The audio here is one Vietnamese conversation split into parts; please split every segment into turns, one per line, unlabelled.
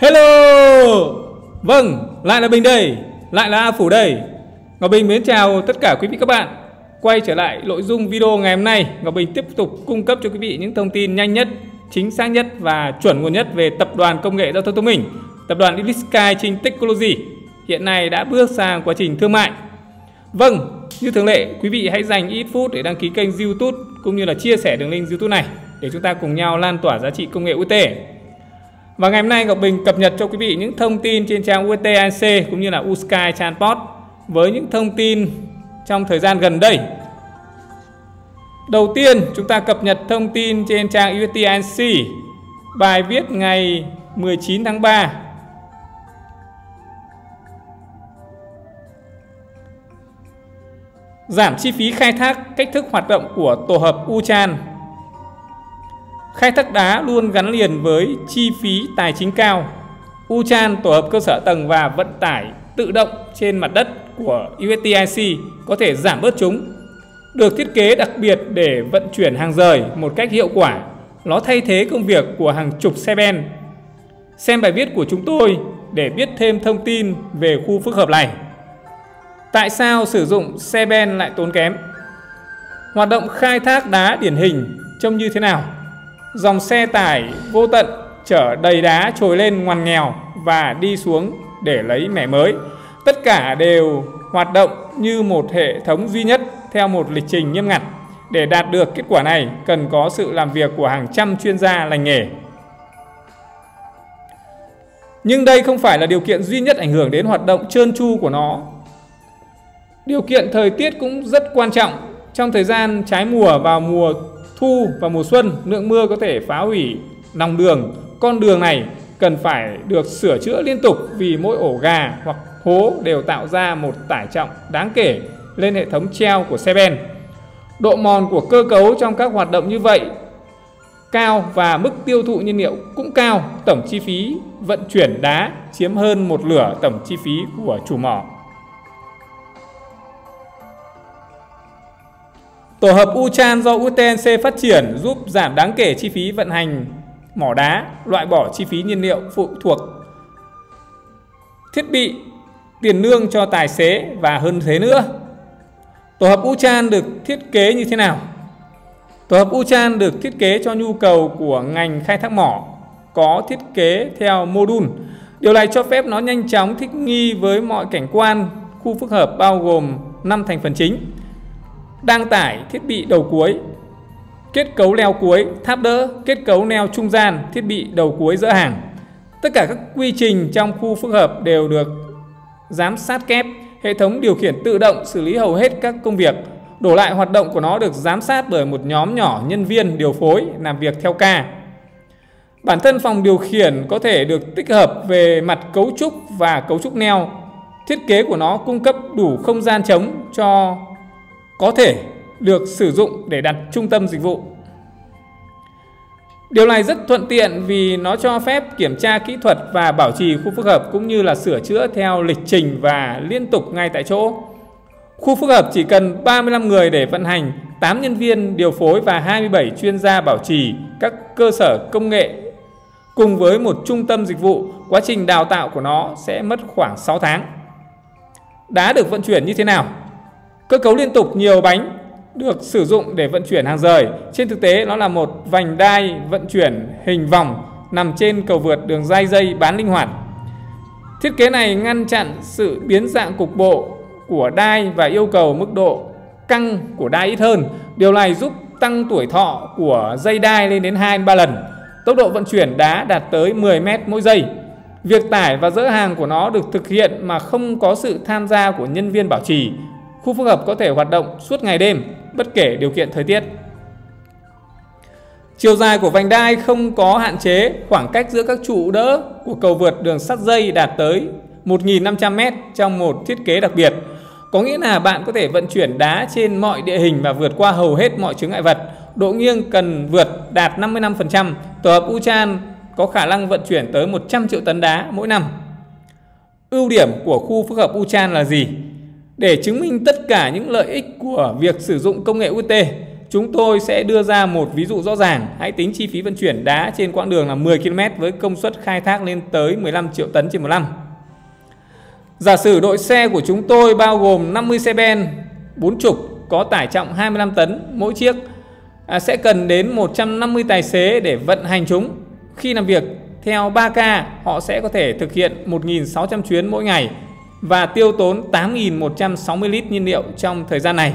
Hello! Vâng, lại là Bình đây Lại là A Phủ đây. Ngọc Bình mến chào tất cả quý vị các bạn. Quay trở lại nội dung video ngày hôm nay Ngọc Bình tiếp tục cung cấp cho quý vị những thông tin nhanh nhất Chính xác nhất và chuẩn nguồn nhất về tập đoàn công nghệ giao thông thông minh Tập đoàn Elite Sky Trinh Technology Hiện nay đã bước sang quá trình thương mại. Vâng, như thường lệ quý vị hãy dành ít phút để đăng ký kênh youtube Cũng như là chia sẻ đường link youtube này Để chúng ta cùng nhau lan tỏa giá trị công nghệ UT và ngày hôm nay Ngọc Bình cập nhật cho quý vị những thông tin trên trang UTIC cũng như là Usky Transport với những thông tin trong thời gian gần đây. Đầu tiên chúng ta cập nhật thông tin trên trang UTIC, bài viết ngày 19 tháng 3 Giảm chi phí khai thác cách thức hoạt động của tổ hợp Uchan Khai thác đá luôn gắn liền với chi phí tài chính cao. Uchan tổ hợp cơ sở tầng và vận tải tự động trên mặt đất của USTIC có thể giảm bớt chúng. Được thiết kế đặc biệt để vận chuyển hàng rời một cách hiệu quả. Nó thay thế công việc của hàng chục xe ben. Xem bài viết của chúng tôi để biết thêm thông tin về khu phức hợp này. Tại sao sử dụng xe ben lại tốn kém? Hoạt động khai thác đá điển hình trông như thế nào? Dòng xe tải vô tận chở đầy đá trồi lên ngoằn nghèo và đi xuống để lấy mẻ mới. Tất cả đều hoạt động như một hệ thống duy nhất theo một lịch trình nghiêm ngặt. Để đạt được kết quả này, cần có sự làm việc của hàng trăm chuyên gia lành nghề. Nhưng đây không phải là điều kiện duy nhất ảnh hưởng đến hoạt động trơn tru của nó. Điều kiện thời tiết cũng rất quan trọng. Trong thời gian trái mùa vào mùa thu và mùa xuân, lượng mưa có thể phá hủy lòng đường. Con đường này cần phải được sửa chữa liên tục vì mỗi ổ gà hoặc hố đều tạo ra một tải trọng đáng kể lên hệ thống treo của xe ben. Độ mòn của cơ cấu trong các hoạt động như vậy cao và mức tiêu thụ nhiên liệu cũng cao, tổng chi phí vận chuyển đá chiếm hơn một nửa tổng chi phí của chủ mỏ. Tổ hợp Uchan do UTNC phát triển giúp giảm đáng kể chi phí vận hành mỏ đá, loại bỏ chi phí nhiên liệu phụ thuộc thiết bị, tiền lương cho tài xế và hơn thế nữa. Tổ hợp Uchan được thiết kế như thế nào? Tổ hợp Uchan được thiết kế cho nhu cầu của ngành khai thác mỏ, có thiết kế theo mô đun. Điều này cho phép nó nhanh chóng thích nghi với mọi cảnh quan khu phức hợp bao gồm 5 thành phần chính đăng tải thiết bị đầu cuối, kết cấu leo cuối, tháp đỡ, kết cấu neo trung gian, thiết bị đầu cuối dỡ hàng. Tất cả các quy trình trong khu phức hợp đều được giám sát kép, hệ thống điều khiển tự động xử lý hầu hết các công việc. Đổ lại hoạt động của nó được giám sát bởi một nhóm nhỏ nhân viên điều phối làm việc theo ca. Bản thân phòng điều khiển có thể được tích hợp về mặt cấu trúc và cấu trúc neo. Thiết kế của nó cung cấp đủ không gian trống cho có thể được sử dụng để đặt trung tâm dịch vụ. Điều này rất thuận tiện vì nó cho phép kiểm tra kỹ thuật và bảo trì khu phức hợp cũng như là sửa chữa theo lịch trình và liên tục ngay tại chỗ. Khu phức hợp chỉ cần 35 người để vận hành, 8 nhân viên điều phối và 27 chuyên gia bảo trì các cơ sở công nghệ cùng với một trung tâm dịch vụ, quá trình đào tạo của nó sẽ mất khoảng 6 tháng. Đá được vận chuyển như thế nào? Cơ cấu liên tục nhiều bánh được sử dụng để vận chuyển hàng rời. Trên thực tế, nó là một vành đai vận chuyển hình vòng nằm trên cầu vượt đường dây dây bán linh hoạt. Thiết kế này ngăn chặn sự biến dạng cục bộ của đai và yêu cầu mức độ căng của đai ít hơn. Điều này giúp tăng tuổi thọ của dây đai lên đến 2 3 lần. Tốc độ vận chuyển đá đạt tới 10 m mỗi giây. Việc tải và dỡ hàng của nó được thực hiện mà không có sự tham gia của nhân viên bảo trì Khu phức hợp có thể hoạt động suốt ngày đêm, bất kể điều kiện thời tiết. Chiều dài của vành đai không có hạn chế, khoảng cách giữa các trụ đỡ của cầu vượt đường sắt dây đạt tới 1.500m trong một thiết kế đặc biệt. Có nghĩa là bạn có thể vận chuyển đá trên mọi địa hình và vượt qua hầu hết mọi chướng ngại vật. Độ nghiêng cần vượt đạt 55%. Tổ hợp Uchan có khả năng vận chuyển tới 100 triệu tấn đá mỗi năm. Ưu điểm của khu phức hợp Uchan là gì? Để chứng minh tất cả những lợi ích của việc sử dụng công nghệ UT, chúng tôi sẽ đưa ra một ví dụ rõ ràng. Hãy tính chi phí vận chuyển đá trên quãng đường là 10 km với công suất khai thác lên tới 15 triệu tấn trên một năm. Giả sử đội xe của chúng tôi bao gồm 50 xe ben 4 trục có tải trọng 25 tấn mỗi chiếc à, sẽ cần đến 150 tài xế để vận hành chúng. Khi làm việc theo 3K, họ sẽ có thể thực hiện 1.600 chuyến mỗi ngày và tiêu tốn 8.160 lít nhiên liệu trong thời gian này.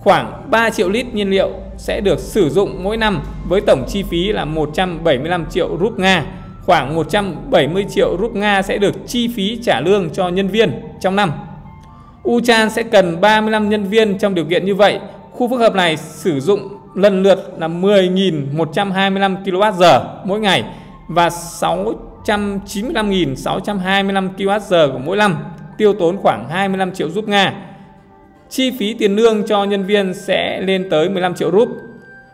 Khoảng 3 triệu lít nhiên liệu sẽ được sử dụng mỗi năm với tổng chi phí là 175 triệu rúp Nga. Khoảng 170 triệu rúp Nga sẽ được chi phí trả lương cho nhân viên trong năm. Uchan sẽ cần 35 nhân viên trong điều kiện như vậy. Khu phức hợp này sử dụng lần lượt là 10.125 kWh mỗi ngày và 695.625 kWh của mỗi năm, tiêu tốn khoảng 25 triệu rúp Nga. Chi phí tiền lương cho nhân viên sẽ lên tới 15 triệu rúp.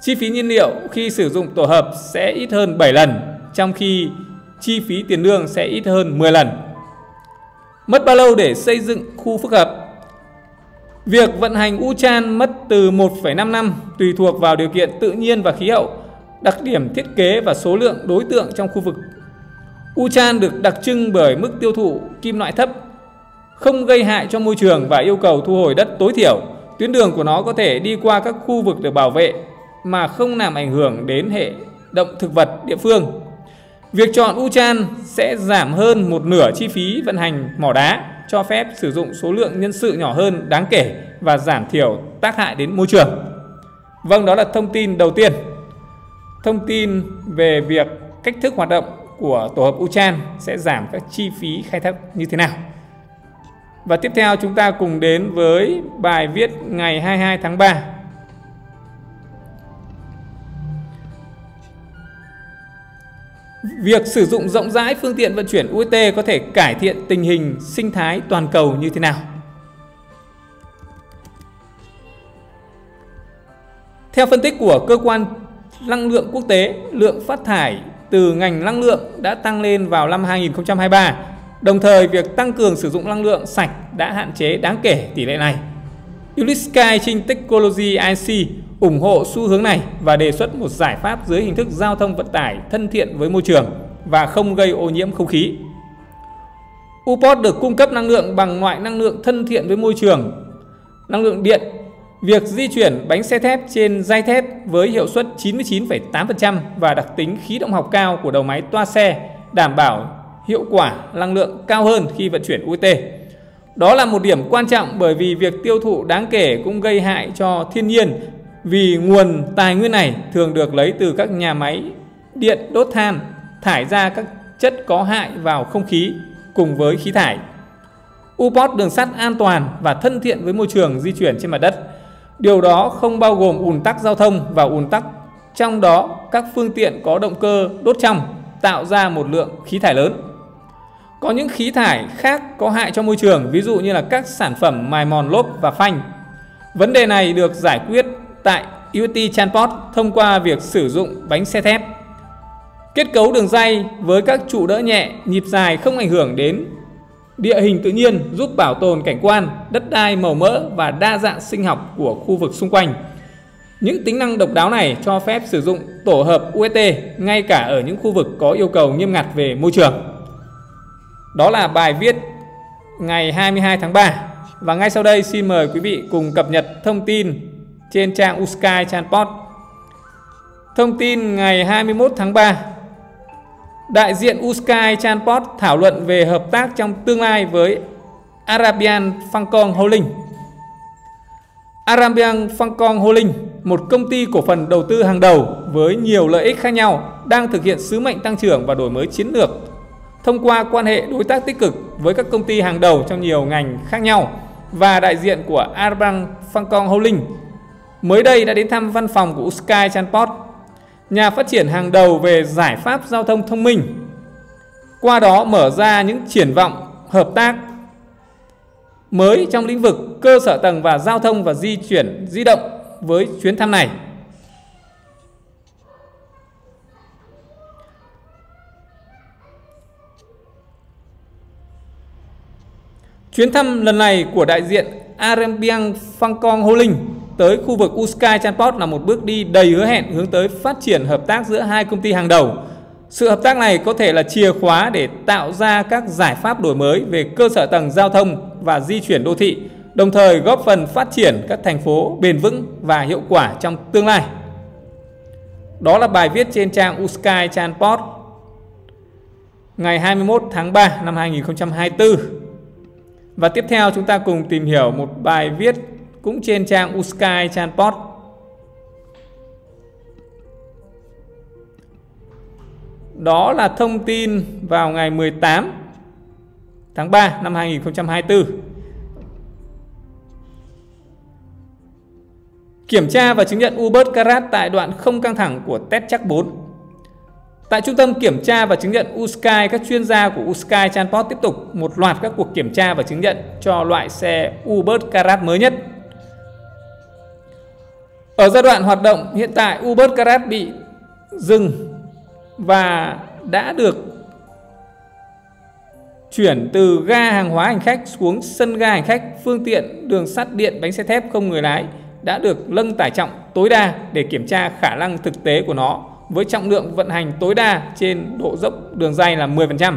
Chi phí nhiên liệu khi sử dụng tổ hợp sẽ ít hơn 7 lần, trong khi chi phí tiền lương sẽ ít hơn 10 lần. Mất bao lâu để xây dựng khu phức hợp? Việc vận hành Uchan mất từ 1,5 năm tùy thuộc vào điều kiện tự nhiên và khí hậu, đặc điểm thiết kế và số lượng đối tượng trong khu vực. Uchan được đặc trưng bởi mức tiêu thụ kim loại thấp, không gây hại cho môi trường và yêu cầu thu hồi đất tối thiểu. Tuyến đường của nó có thể đi qua các khu vực được bảo vệ mà không làm ảnh hưởng đến hệ động thực vật địa phương. Việc chọn Uchan sẽ giảm hơn một nửa chi phí vận hành mỏ đá, cho phép sử dụng số lượng nhân sự nhỏ hơn đáng kể và giảm thiểu tác hại đến môi trường. Vâng, đó là thông tin đầu tiên. Thông tin về việc cách thức hoạt động của tổ hợp Uchan sẽ giảm các chi phí khai thác như thế nào. Và tiếp theo chúng ta cùng đến với bài viết ngày 22 tháng 3 Việc sử dụng rộng rãi phương tiện vận chuyển UT có thể cải thiện tình hình sinh thái toàn cầu như thế nào? Theo phân tích của cơ quan năng lượng quốc tế, lượng phát thải từ ngành năng lượng đã tăng lên vào năm 2023. Đồng thời, việc tăng cường sử dụng năng lượng sạch đã hạn chế đáng kể tỷ lệ này. Ulysses Sky Technology IC ủng hộ xu hướng này và đề xuất một giải pháp dưới hình thức giao thông vận tải thân thiện với môi trường và không gây ô nhiễm không khí. UPOT được cung cấp năng lượng bằng loại năng lượng thân thiện với môi trường, năng lượng điện. Việc di chuyển bánh xe thép trên dây thép với hiệu suất 99,8% và đặc tính khí động học cao của đầu máy toa xe đảm bảo hiệu quả, năng lượng cao hơn khi vận chuyển UT. Đó là một điểm quan trọng bởi vì việc tiêu thụ đáng kể cũng gây hại cho thiên nhiên vì nguồn tài nguyên này thường được lấy từ các nhà máy điện đốt than, thải ra các chất có hại vào không khí cùng với khí thải. U-Port đường sắt an toàn và thân thiện với môi trường di chuyển trên mặt đất. Điều đó không bao gồm ùn tắc giao thông và ùn tắc, trong đó các phương tiện có động cơ đốt trong tạo ra một lượng khí thải lớn. Có những khí thải khác có hại cho môi trường, ví dụ như là các sản phẩm mài mòn lốp và phanh. Vấn đề này được giải quyết tại UT Transport thông qua việc sử dụng bánh xe thép. Kết cấu đường dây với các trụ đỡ nhẹ, nhịp dài không ảnh hưởng đến địa hình tự nhiên giúp bảo tồn cảnh quan, đất đai màu mỡ và đa dạng sinh học của khu vực xung quanh. Những tính năng độc đáo này cho phép sử dụng tổ hợp UET ngay cả ở những khu vực có yêu cầu nghiêm ngặt về môi trường. Đó là bài viết ngày 22 tháng 3 và ngay sau đây xin mời quý vị cùng cập nhật thông tin trên trang Uskai Transport. Thông tin ngày 21 tháng 3 Đại diện Uskai Transport thảo luận về hợp tác trong tương lai với Arabian Funkong Holding. Arabian Funkong Holding, một công ty cổ phần đầu tư hàng đầu với nhiều lợi ích khác nhau, đang thực hiện sứ mệnh tăng trưởng và đổi mới chiến lược thông qua quan hệ đối tác tích cực với các công ty hàng đầu trong nhiều ngành khác nhau và đại diện của Arabian Funkong Holding mới đây đã đến thăm văn phòng của Sky Transport, nhà phát triển hàng đầu về giải pháp giao thông thông minh. Qua đó mở ra những triển vọng hợp tác mới trong lĩnh vực cơ sở tầng và giao thông và di chuyển di động với chuyến thăm này. Chuyến thăm lần này của đại diện Arabian Funkong Holding tới khu vực Uskai Transport là một bước đi đầy hứa hẹn hướng tới phát triển hợp tác giữa hai công ty hàng đầu. Sự hợp tác này có thể là chìa khóa để tạo ra các giải pháp đổi mới về cơ sở tầng giao thông và di chuyển đô thị, đồng thời góp phần phát triển các thành phố bền vững và hiệu quả trong tương lai. Đó là bài viết trên trang Uskai Transport ngày 21 tháng 3 năm 2024. Và tiếp theo chúng ta cùng tìm hiểu một bài viết cũng trên trang Uskai Chanpot. Đó là thông tin vào ngày 18 tháng 3 năm 2024. Kiểm tra và chứng nhận Uber Carat tại đoạn không căng thẳng của test chắc 4. Tại trung tâm kiểm tra và chứng nhận Uskai, các chuyên gia của Uskai Transport tiếp tục một loạt các cuộc kiểm tra và chứng nhận cho loại xe Uber Karat mới nhất. Ở giai đoạn hoạt động hiện tại Uber Karat bị dừng và đã được chuyển từ ga hàng hóa hành khách xuống sân ga hành khách phương tiện đường sắt điện bánh xe thép không người lái đã được nâng tải trọng tối đa để kiểm tra khả năng thực tế của nó với trọng lượng vận hành tối đa trên độ dốc đường dây là 10%.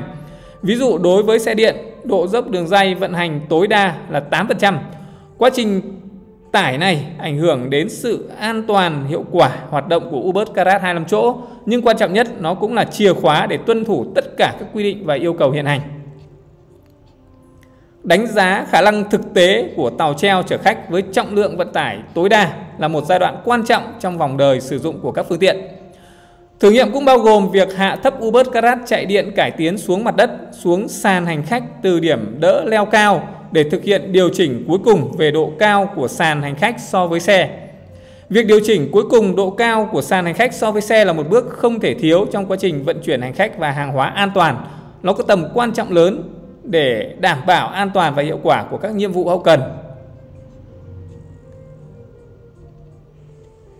Ví dụ đối với xe điện, độ dốc đường dây vận hành tối đa là 8%. Quá trình tải này ảnh hưởng đến sự an toàn hiệu quả hoạt động của Uber Carat 25 chỗ, nhưng quan trọng nhất nó cũng là chìa khóa để tuân thủ tất cả các quy định và yêu cầu hiện hành. Đánh giá khả năng thực tế của tàu treo chở khách với trọng lượng vận tải tối đa là một giai đoạn quan trọng trong vòng đời sử dụng của các phương tiện. Thử nghiệm cũng bao gồm việc hạ thấp Ubert Karat chạy điện cải tiến xuống mặt đất, xuống sàn hành khách từ điểm đỡ leo cao để thực hiện điều chỉnh cuối cùng về độ cao của sàn hành khách so với xe. Việc điều chỉnh cuối cùng độ cao của sàn hành khách so với xe là một bước không thể thiếu trong quá trình vận chuyển hành khách và hàng hóa an toàn. Nó có tầm quan trọng lớn để đảm bảo an toàn và hiệu quả của các nhiệm vụ hậu cần.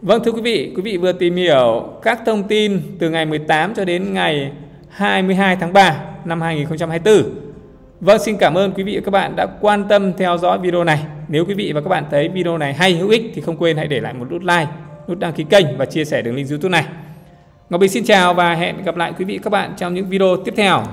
Vâng thưa quý vị, quý vị vừa tìm hiểu các thông tin từ ngày 18 cho đến ngày 22 tháng 3 năm 2024. Vâng xin cảm ơn quý vị và các bạn đã quan tâm theo dõi video này. Nếu quý vị và các bạn thấy video này hay hữu ích thì không quên hãy để lại một nút like, nút đăng ký kênh và chia sẻ đường link YouTube này. Ngọc Bình xin chào và hẹn gặp lại quý vị và các bạn trong những video tiếp theo.